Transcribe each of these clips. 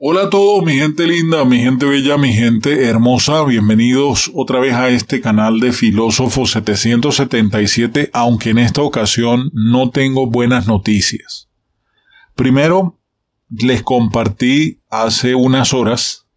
Hola a todos, mi gente linda, mi gente bella, mi gente hermosa, bienvenidos otra vez a este canal de Filósofo 777, aunque en esta ocasión no tengo buenas noticias. Primero, les compartí hace unas horas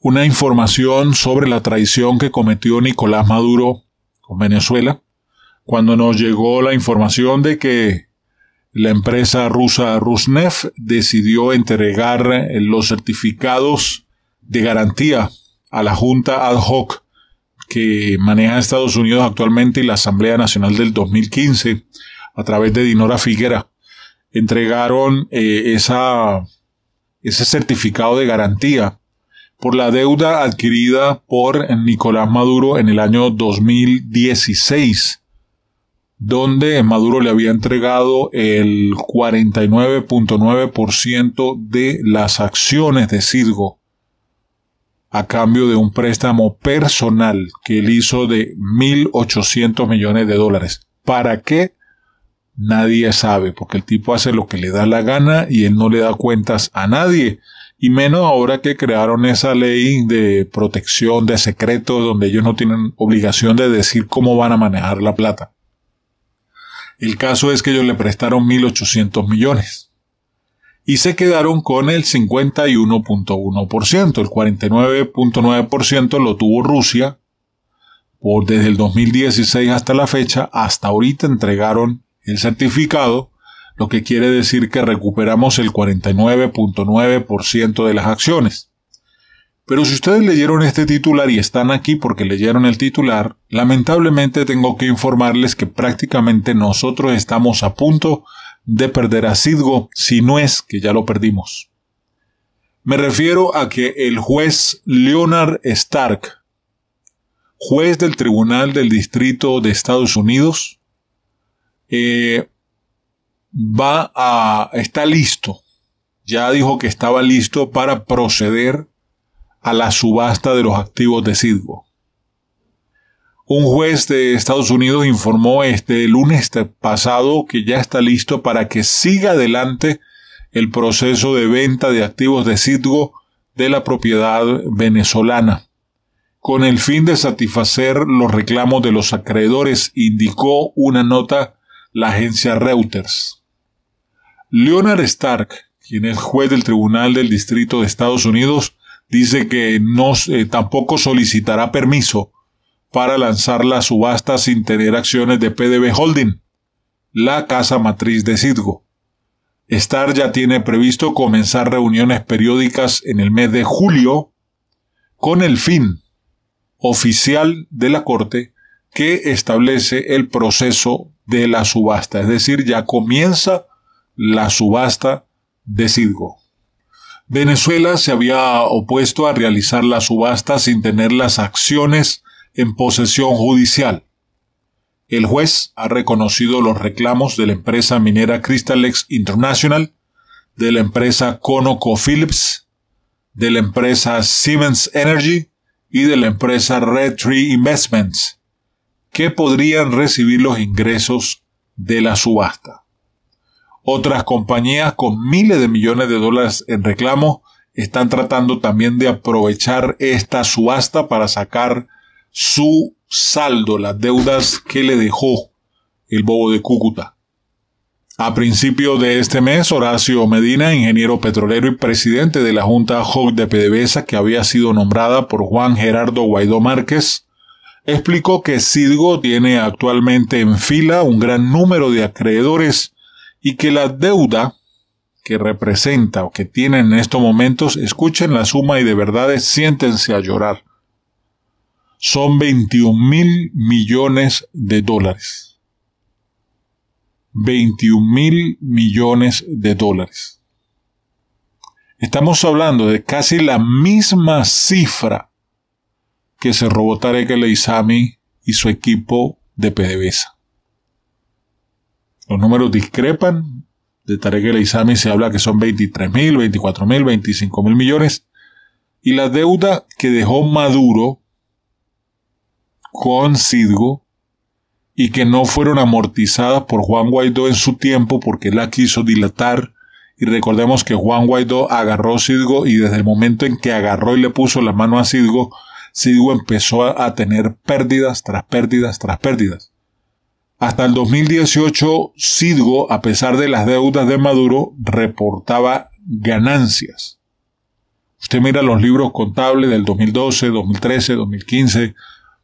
una información sobre la traición que cometió Nicolás Maduro con Venezuela, cuando nos llegó la información de que la empresa rusa Rusnef decidió entregar los certificados de garantía a la Junta Ad hoc que maneja Estados Unidos actualmente y la Asamblea Nacional del 2015 a través de Dinora Figuera. Entregaron eh, esa, ese certificado de garantía por la deuda adquirida por Nicolás Maduro en el año 2016 donde Maduro le había entregado el 49.9% de las acciones de Citgo a cambio de un préstamo personal que él hizo de 1.800 millones de dólares. ¿Para qué? Nadie sabe, porque el tipo hace lo que le da la gana y él no le da cuentas a nadie. Y menos ahora que crearon esa ley de protección de secretos donde ellos no tienen obligación de decir cómo van a manejar la plata. El caso es que ellos le prestaron 1.800 millones y se quedaron con el 51.1%. El 49.9% lo tuvo Rusia por desde el 2016 hasta la fecha. Hasta ahorita entregaron el certificado, lo que quiere decir que recuperamos el 49.9% de las acciones. Pero si ustedes leyeron este titular y están aquí porque leyeron el titular, lamentablemente tengo que informarles que prácticamente nosotros estamos a punto de perder a Sidgo, si no es que ya lo perdimos. Me refiero a que el juez Leonard Stark, juez del Tribunal del Distrito de Estados Unidos, eh, va a, está listo, ya dijo que estaba listo para proceder a la subasta de los activos de Citgo. Un juez de Estados Unidos informó este lunes pasado que ya está listo para que siga adelante el proceso de venta de activos de Citgo de la propiedad venezolana, con el fin de satisfacer los reclamos de los acreedores, indicó una nota la agencia Reuters. Leonard Stark, quien es juez del Tribunal del Distrito de Estados Unidos, dice que no, eh, tampoco solicitará permiso para lanzar la subasta sin tener acciones de PDB Holding, la casa matriz de Citgo. Star ya tiene previsto comenzar reuniones periódicas en el mes de julio con el fin oficial de la Corte que establece el proceso de la subasta, es decir, ya comienza la subasta de Citgo. Venezuela se había opuesto a realizar la subasta sin tener las acciones en posesión judicial. El juez ha reconocido los reclamos de la empresa minera Crystalex International, de la empresa ConocoPhillips, de la empresa Siemens Energy y de la empresa Red Tree Investments, que podrían recibir los ingresos de la subasta. Otras compañías con miles de millones de dólares en reclamo están tratando también de aprovechar esta subasta para sacar su saldo, las deudas que le dejó el bobo de Cúcuta. A principios de este mes, Horacio Medina, ingeniero petrolero y presidente de la Junta HOC de PDVSA, que había sido nombrada por Juan Gerardo Guaidó Márquez, explicó que Sidgo tiene actualmente en fila un gran número de acreedores y que la deuda que representa o que tienen en estos momentos, escuchen la suma y de verdad siéntense a llorar. Son 21 mil millones de dólares. 21 mil millones de dólares. Estamos hablando de casi la misma cifra que se robó Tarek El y su equipo de PDVSA. Los números discrepan. De Tarek El Isami se habla que son 23 mil, 24 mil, 25 mil millones. Y la deuda que dejó Maduro con Sidgo y que no fueron amortizadas por Juan Guaidó en su tiempo porque la quiso dilatar Y recordemos que Juan Guaidó agarró Cidgo y desde el momento en que agarró y le puso la mano a Cidgo, Cidgo empezó a tener pérdidas tras pérdidas tras pérdidas. Hasta el 2018, Cidgo, a pesar de las deudas de Maduro, reportaba ganancias. Usted mira los libros contables del 2012, 2013, 2015,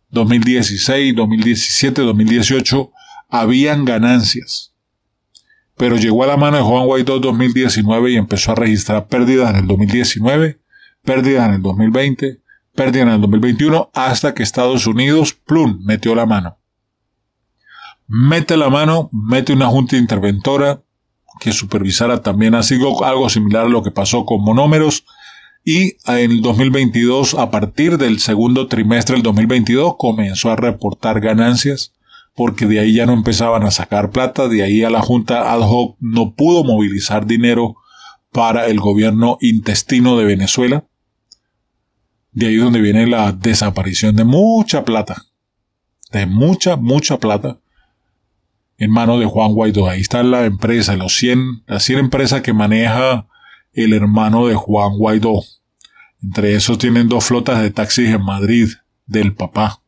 2016, 2017, 2018, habían ganancias. Pero llegó a la mano de Juan Guaidó 2019 y empezó a registrar pérdidas en el 2019, pérdidas en el 2020, pérdidas en el 2021, hasta que Estados Unidos, plum, metió la mano. Mete la mano, mete una junta interventora que supervisara también así algo similar a lo que pasó con monómeros, y en el 2022, a partir del segundo trimestre del 2022, comenzó a reportar ganancias porque de ahí ya no empezaban a sacar plata, de ahí a la Junta ad hoc no pudo movilizar dinero para el gobierno intestino de Venezuela. De ahí donde viene la desaparición de mucha plata, de mucha, mucha plata en manos de Juan Guaidó. Ahí está la empresa, los 100, las 100 empresas que maneja el hermano de Juan Guaidó. Entre esos tienen dos flotas de taxis en Madrid, del papá.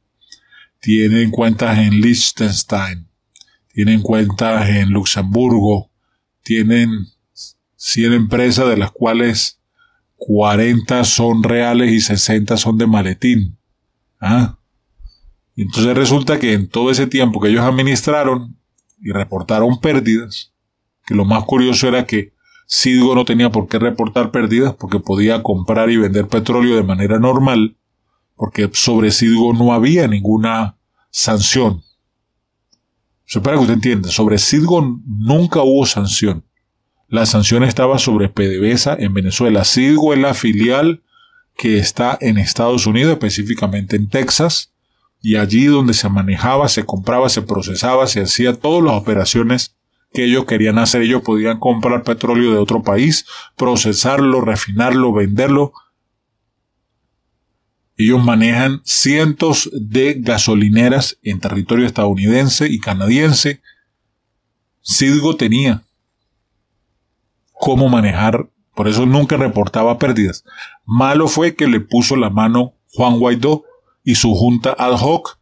Tienen cuentas en Liechtenstein. Tienen cuentas en Luxemburgo. Tienen 100 empresas de las cuales 40 son reales y 60 son de maletín. ¿Ah? entonces resulta que en todo ese tiempo que ellos administraron y reportaron pérdidas, que lo más curioso era que Cidgo no tenía por qué reportar pérdidas porque podía comprar y vender petróleo de manera normal, porque sobre Cidgo no había ninguna sanción. Eso para que usted entienda, sobre Cidgo nunca hubo sanción. La sanción estaba sobre PDVSA en Venezuela. Cidgo es la filial que está en Estados Unidos, específicamente en Texas, y allí donde se manejaba, se compraba, se procesaba, se hacía todas las operaciones que ellos querían hacer. Ellos podían comprar petróleo de otro país, procesarlo, refinarlo, venderlo. Ellos manejan cientos de gasolineras en territorio estadounidense y canadiense. Cidgo tenía cómo manejar, por eso nunca reportaba pérdidas. Malo fue que le puso la mano Juan Guaidó y su junta ad hoc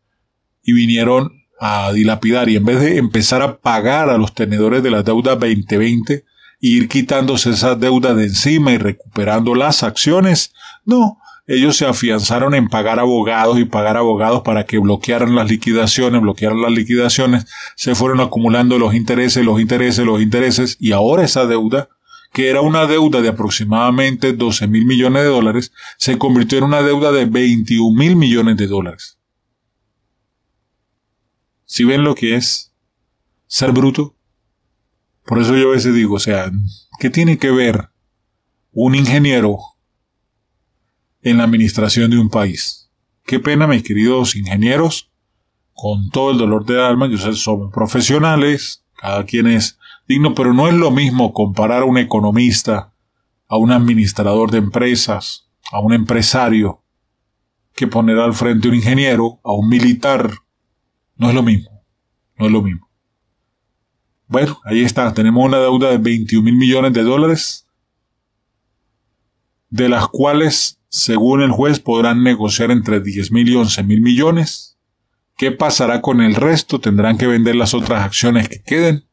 y vinieron a dilapidar y en vez de empezar a pagar a los tenedores de la deuda 2020 e ir quitándose esa deuda de encima y recuperando las acciones, no, ellos se afianzaron en pagar abogados y pagar abogados para que bloquearan las liquidaciones, bloquearan las liquidaciones, se fueron acumulando los intereses, los intereses, los intereses y ahora esa deuda que era una deuda de aproximadamente 12 mil millones de dólares, se convirtió en una deuda de 21 mil millones de dólares. Si ven lo que es ser bruto? Por eso yo a veces digo, o sea, ¿qué tiene que ver un ingeniero en la administración de un país? Qué pena, mis queridos ingenieros, con todo el dolor de alma, yo sé, somos profesionales, cada quien es digno, pero no es lo mismo comparar a un economista, a un administrador de empresas, a un empresario, que poner al frente un ingeniero, a un militar, no es lo mismo. No es lo mismo. Bueno, ahí está. Tenemos una deuda de 21 mil millones de dólares, de las cuales, según el juez, podrán negociar entre 10 mil y 11 mil millones. ¿Qué pasará con el resto? Tendrán que vender las otras acciones que queden.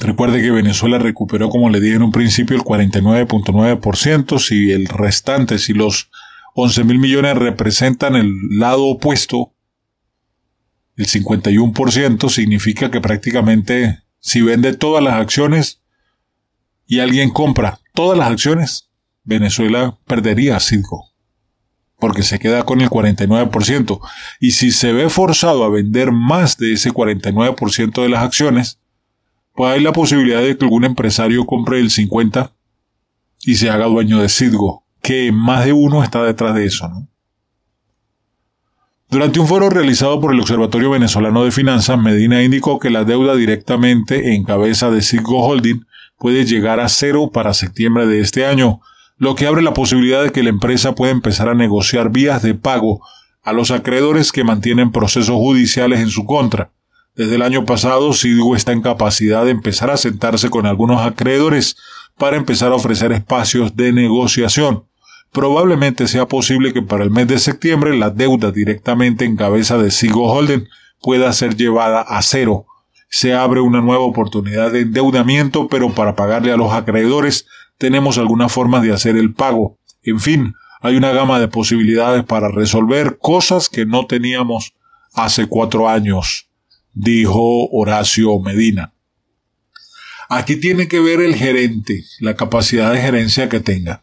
Recuerde que Venezuela recuperó, como le dije en un principio, el 49.9%. Si el restante, si los 11 mil millones representan el lado opuesto, el 51% significa que prácticamente si vende todas las acciones y alguien compra todas las acciones, Venezuela perdería 5, porque se queda con el 49%. Y si se ve forzado a vender más de ese 49% de las acciones, pues hay la posibilidad de que algún empresario compre el 50% y se haga dueño de Citgo que más de uno está detrás de eso. Durante un foro realizado por el Observatorio Venezolano de Finanzas, Medina indicó que la deuda directamente en cabeza de Citgo Holding puede llegar a cero para septiembre de este año, lo que abre la posibilidad de que la empresa pueda empezar a negociar vías de pago a los acreedores que mantienen procesos judiciales en su contra, Desde el año pasado, Sidgo está en capacidad de empezar a sentarse con algunos acreedores para empezar a ofrecer espacios de negociación. Probablemente sea posible que para el mes de septiembre la deuda directamente en cabeza de Sigo Holden pueda ser llevada a cero. Se abre una nueva oportunidad de endeudamiento, pero para pagarle a los acreedores tenemos algunas formas de hacer el pago. En fin, hay una gama de posibilidades para resolver cosas que no teníamos hace cuatro años, dijo Horacio Medina. Aquí tiene que ver el gerente, la capacidad de gerencia que tenga.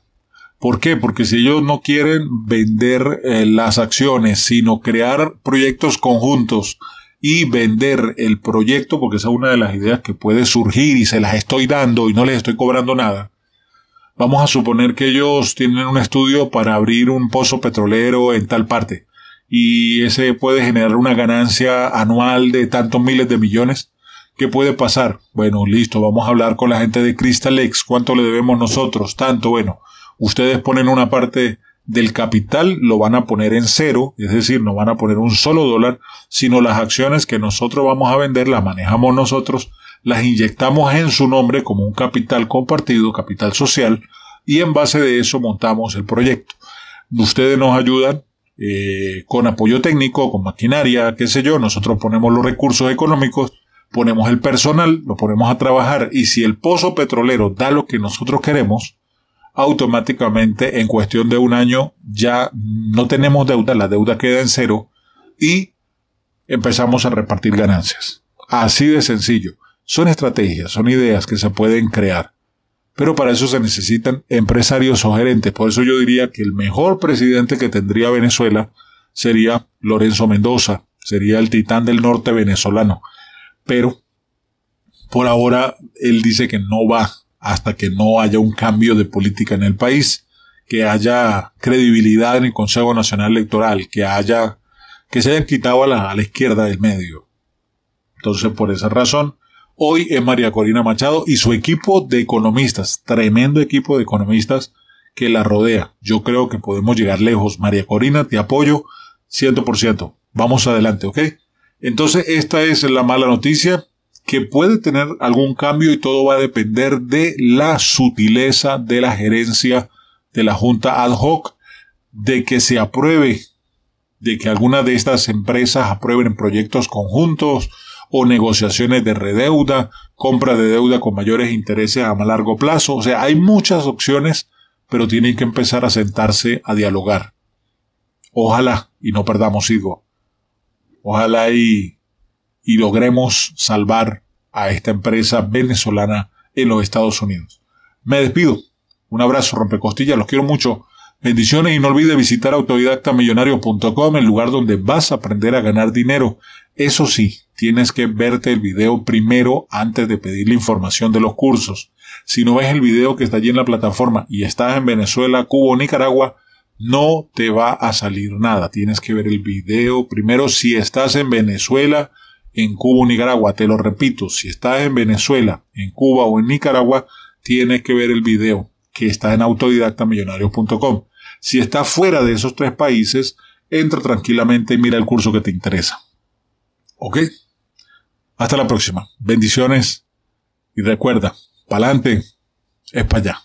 ¿Por qué? Porque si ellos no quieren vender eh, las acciones, sino crear proyectos conjuntos y vender el proyecto, porque esa es una de las ideas que puede surgir y se las estoy dando y no les estoy cobrando nada. Vamos a suponer que ellos tienen un estudio para abrir un pozo petrolero en tal parte y ese puede generar una ganancia anual de tantos miles de millones. ¿Qué puede pasar? Bueno, listo, vamos a hablar con la gente de Crystal X. ¿Cuánto le debemos nosotros? Tanto, bueno, ustedes ponen una parte del capital, lo van a poner en cero, es decir, no van a poner un solo dólar, sino las acciones que nosotros vamos a vender las manejamos nosotros, las inyectamos en su nombre como un capital compartido, capital social, y en base de eso montamos el proyecto. Ustedes nos ayudan eh, con apoyo técnico, con maquinaria, qué sé yo, nosotros ponemos los recursos económicos, ponemos el personal, lo ponemos a trabajar y si el pozo petrolero da lo que nosotros queremos, automáticamente en cuestión de un año ya no tenemos deuda, la deuda queda en cero y empezamos a repartir ganancias. Así de sencillo. Son estrategias, son ideas que se pueden crear. Pero para eso se necesitan empresarios o gerentes. Por eso yo diría que el mejor presidente que tendría Venezuela sería Lorenzo Mendoza, sería el titán del norte venezolano. Pero por ahora él dice que no va hasta que no haya un cambio de política en el país, que haya credibilidad en el Consejo Nacional Electoral, que haya, que se haya quitado a la, a la izquierda del medio. Entonces, por esa razón, hoy es María Corina Machado y su equipo de economistas, tremendo equipo de economistas que la rodea. Yo creo que podemos llegar lejos. María Corina, te apoyo 100%. Vamos adelante, ¿ok? Entonces, esta es la mala noticia que puede tener algún cambio y todo va a depender de la sutileza de la gerencia de la Junta ad hoc, de que se apruebe, de que alguna de estas empresas aprueben proyectos conjuntos o negociaciones de redeuda, compra de deuda con mayores intereses a más largo plazo. O sea, hay muchas opciones, pero tienen que empezar a sentarse a dialogar. Ojalá y no perdamos higo. Ojalá y y logremos salvar a esta empresa venezolana en los Estados Unidos. Me despido. Un abrazo, rompecostillas, los quiero mucho. Bendiciones y no olvide visitar autodidactamillonario.com, el lugar donde vas a aprender a ganar dinero. Eso sí, tienes que verte el video primero antes de pedir la información de los cursos. Si no ves el video que está allí en la plataforma y estás en Venezuela, Cuba o Nicaragua, no te va a salir nada. Tienes que ver el video primero si estás en Venezuela en Cuba o Nicaragua. Te lo repito, si estás en Venezuela, en Cuba o en Nicaragua, tienes que ver el video que está en autodidactamillonario.com. Si estás fuera de esos tres países, entra tranquilamente y mira el curso que te interesa. ¿Ok? Hasta la próxima. Bendiciones y recuerda, pa'lante es para allá.